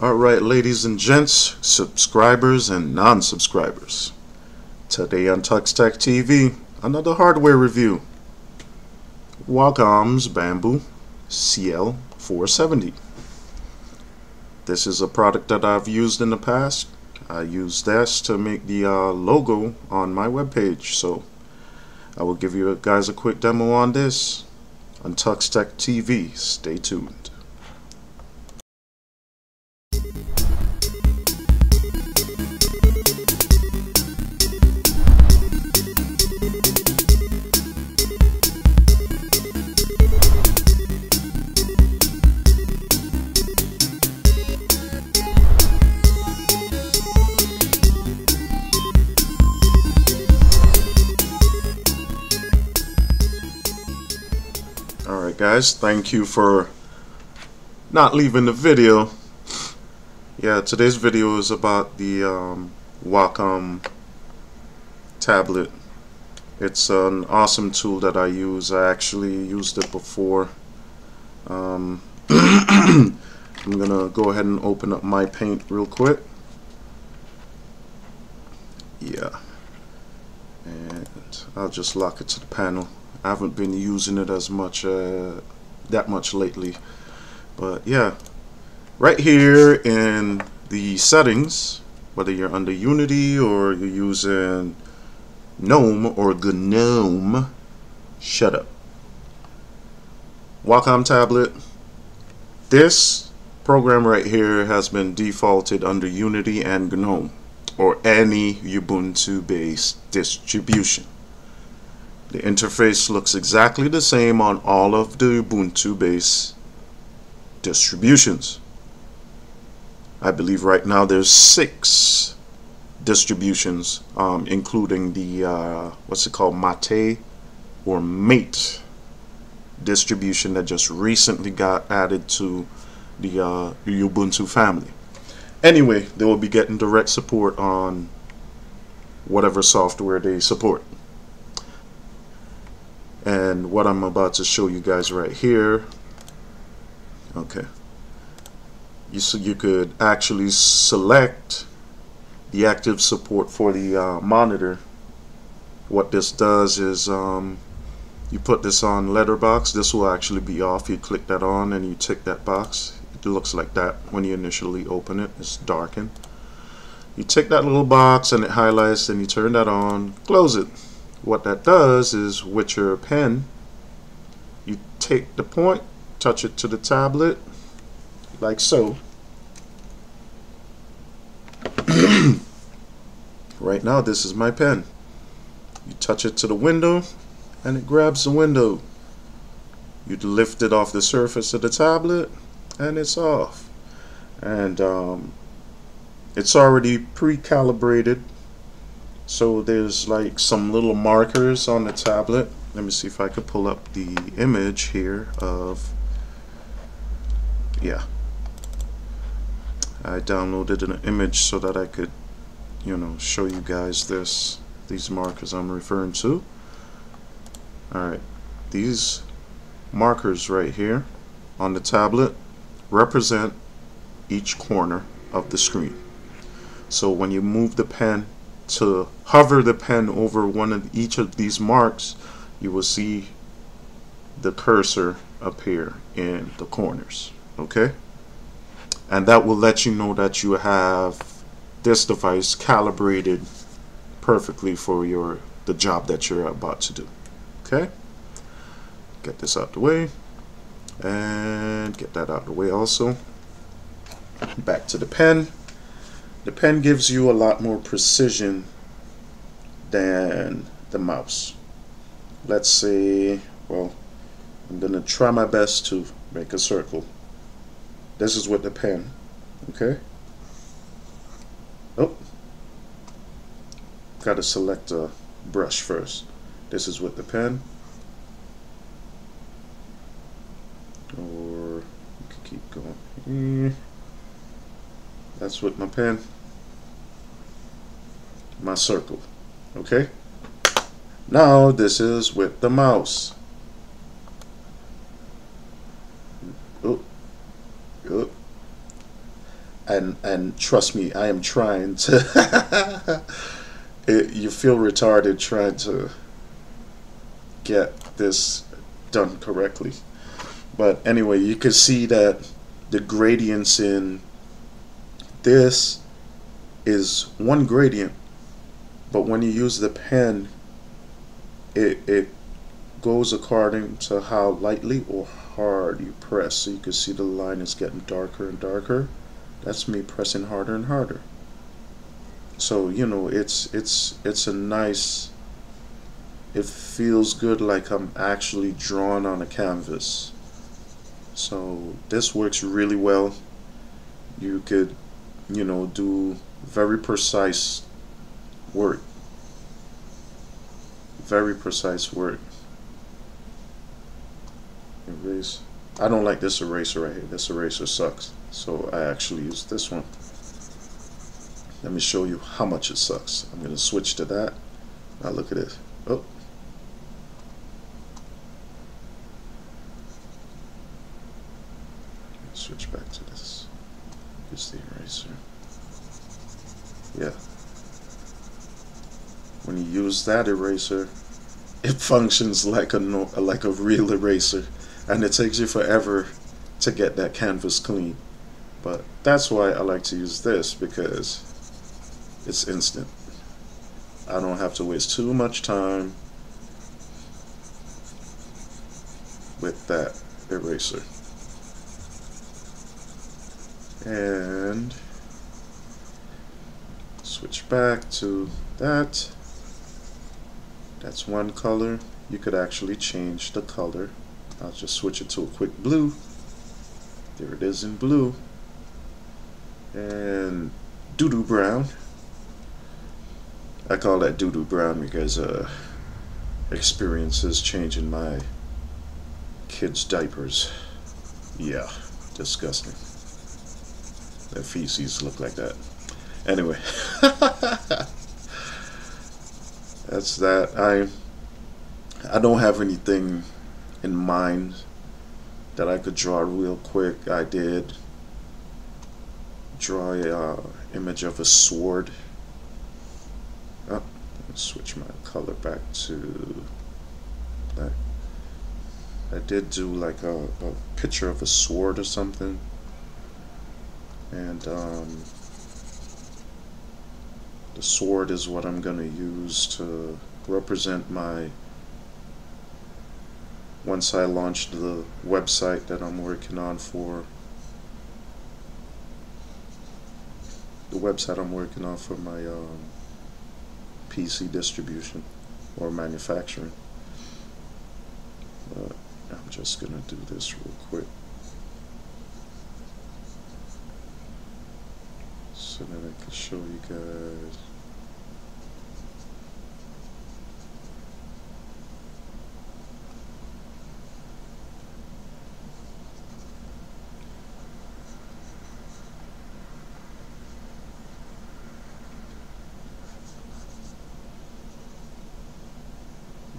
Alright, ladies and gents, subscribers and non subscribers. Today on Tux Tech TV, another hardware review. Wacom's Bamboo CTL470. This is a product that I've used in the past. I used this to make the uh, logo on my webpage, so I will give you guys a quick demo on this on Tux Tech TV. Stay tuned. Guys, thank you for not leaving the video. Yeah, today's video is about the um, Wacom tablet. It's an awesome tool that I use. I actually used it before. Um, I'm gonna go ahead and open up my paint real quick. Yeah. And I'll just lock it to the panel. I haven't been using it as much uh, that much lately. But yeah. Right here in the settings whether you're under Unity or you're using GNOME or GNOME shut up Wacom tablet. This program right here has been defaulted under Unity and GNOME or any Ubuntu based distribution the interface looks exactly the same on all of the Ubuntu based distributions. I believe right now there's six distributions, um, including the, uh, what's it called, Mate or Mate distribution that just recently got added to the uh, Ubuntu family. Anyway, they will be getting direct support on whatever software they support and what I'm about to show you guys right here okay. You so you could actually select the active support for the uh, monitor. What this does is um, you put this on letterbox. This will actually be off. You click that on and you tick that box. It looks like that when you initially open it. It's darkened. You tick that little box and it highlights and you turn that on close it what that does is with your pen you take the point touch it to the tablet like so. Right now this is my pen. You touch it to the window and it grabs the window. You lift it off the surface of the tablet and it's off. And um, it's already pre-calibrated so there's like some little markers on the tablet. Let me see if I could pull up the image here of yeah. I downloaded an image so that I could you know show you guys this these markers I'm referring to. Alright these markers right here on the tablet represent each corner of the screen. So when you move the pen to hover the pen over one of each of these marks you will see the cursor appear in the corners okay? And that will let you know that you have this device calibrated perfectly for your the job that you're about to do okay? Get this out the way and get that out the way also. Back to the pen the pen gives you a lot more precision than the mouse. Let's say, well, I'm going to try my best to make a circle. This is with the pen, okay? Oh, got to select a brush first. This is with the pen. Or, keep going. That's with my pen my circle. Okay? Now this is with the mouse. Oh. Oh. and and trust me, I am trying to. it, you feel retarded trying to get this done correctly. But anyway, you can see that the gradients in this is one gradient, but when you use the pen, it, it goes according to how lightly or hard you press. So you can see the line is getting darker and darker. That's me pressing harder and harder. So, you know, it's it's it's a nice it feels good like I'm actually drawing on a canvas. So this works really well. You could, you know, do very precise work. Very precise work. Erase. I don't like this eraser right here. This eraser sucks. So I actually use this one. Let me show you how much it sucks. I'm going to switch to that. Now look at this. Oh. Switch back to this. Use the eraser. Yeah. When you use that eraser, it functions like a like a real eraser, and it takes you forever to get that canvas clean. But that's why I like to use this because it's instant. I don't have to waste too much time with that eraser. And switch back to that. That's one color. You could actually change the color. I'll just switch it to a quick blue. There it is in blue. And doo-doo brown. I call that doo-doo brown because uh, experiences changing my kids' diapers. Yeah, disgusting. Their feces look like that. Anyway, that's that. I I don't have anything in mind that I could draw real quick. I did draw a uh, image of a sword Oh, switch my color back to that. I did do like a, a picture of a sword or something. And um, the sword is what I'm going to use to represent my once I launch the website that I'm working on for the website I'm working on for my um, PC distribution or manufacturing. But I'm just going to do this real quick. So that I can show you guys.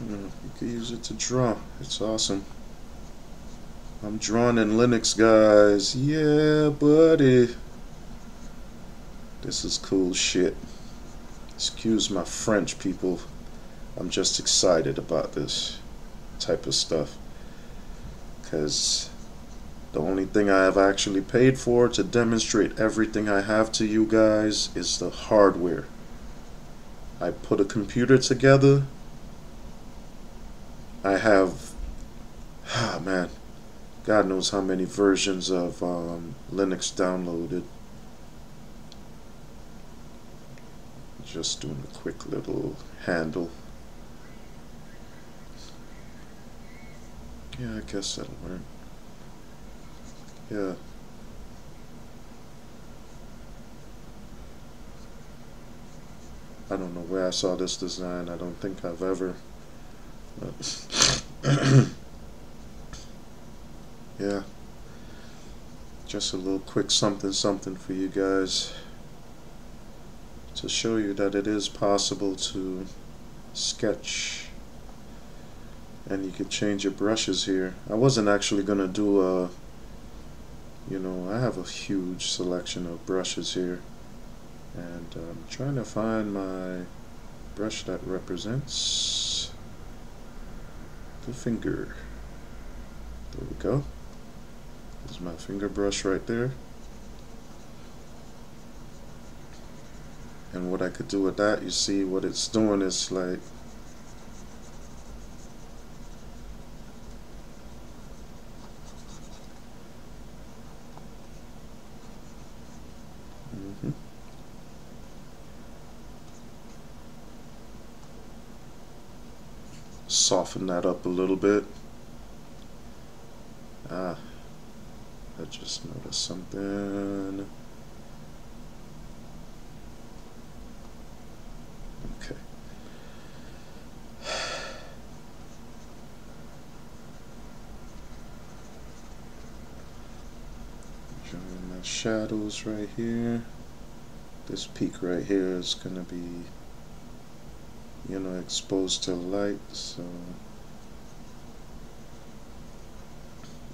You can use it to draw. It's awesome. I'm drawing in Linux, guys. Yeah, buddy. This is cool shit. Excuse my French, people. I'm just excited about this type of stuff. Because the only thing I have actually paid for to demonstrate everything I have to you guys is the hardware. I put a computer together I have, ah man, God knows how many versions of um, Linux downloaded. Just doing a quick little handle. Yeah, I guess that'll work. Yeah. I don't know where I saw this design. I don't think I've ever yeah. Just a little quick something something for you guys to show you that it is possible to sketch and you could change your brushes here. I wasn't actually going to do a you know, I have a huge selection of brushes here. And I'm trying to find my brush that represents the finger. There we go. There's my finger brush right there. And what I could do with that, you see what it's doing is like soften that up a little bit. Ah, I just noticed something. Okay. Drawing my shadows right here. This peak right here is going to be, you know, exposed to light, so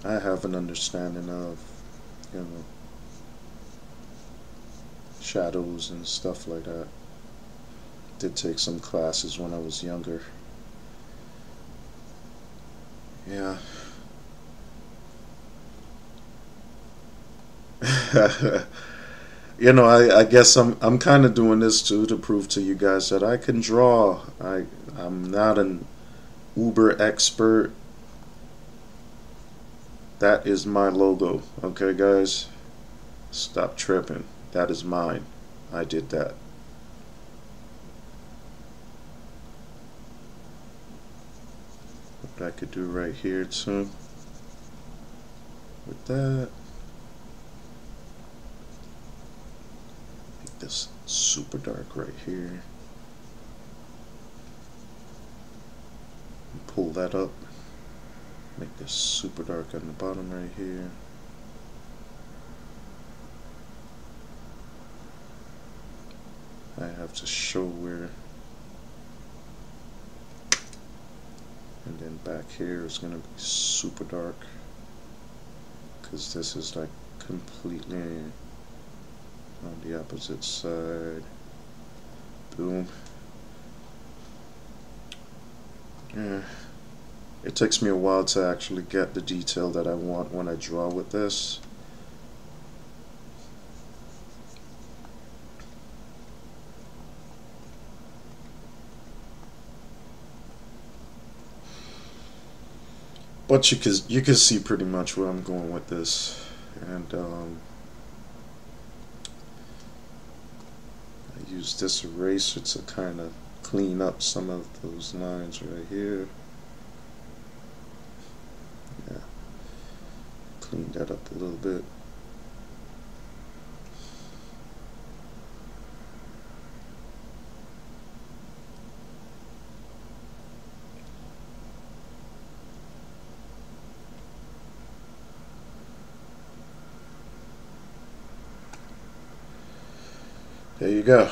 I have an understanding of, you know, shadows and stuff like that. Did take some classes when I was younger. Yeah. you know, I, I guess I'm I'm kind of doing this too to prove to you guys that I can draw. I I'm not an uber expert that is my logo. Okay, guys? Stop tripping. That is mine. I did that. What I could do right here, too. With that. This super dark right here. Pull that up. Make this super dark on the bottom right here. I have to show where and then back here is going to be super dark because this is like completely on the opposite side. Boom. Yeah. It takes me a while to actually get the detail that I want when I draw with this. But you can you can see pretty much where I'm going with this, and um, use this eraser to kind of clean up some of those lines right here. Yeah, clean that up a little bit. There you go.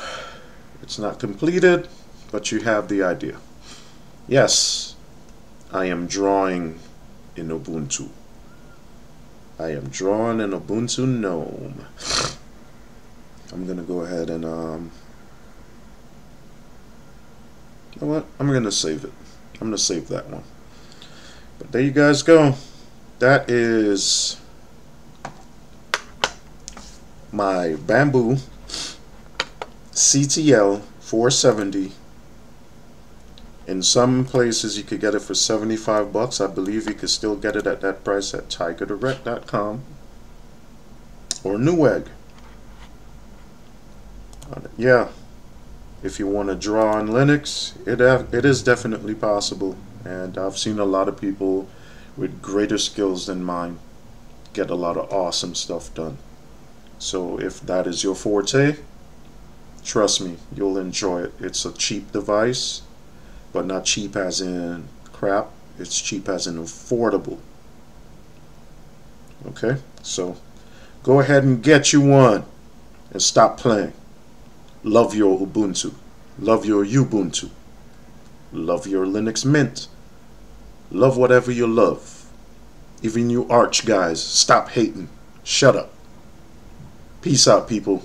It's not completed, but you have the idea. Yes, I am drawing in Ubuntu. I am drawing an Ubuntu GNOME. I'm gonna go ahead and um you know what? I'm gonna save it. I'm gonna save that one. But there you guys go. That is my Bamboo CTL 470 in some places you could get it for 75 bucks. I believe you could still get it at that price at tigerdirect.com or Newegg. Uh, yeah, if you want to draw on Linux, it it is definitely possible, and I've seen a lot of people with greater skills than mine get a lot of awesome stuff done. So if that is your forte, trust me, you'll enjoy it. It's a cheap device but not cheap as in crap. It's cheap as in affordable. Okay, so go ahead and get you one and stop playing. Love your Ubuntu. Love your Ubuntu. Love your Linux Mint. Love whatever you love. Even you Arch guys, stop hating. shut up. Peace out, people.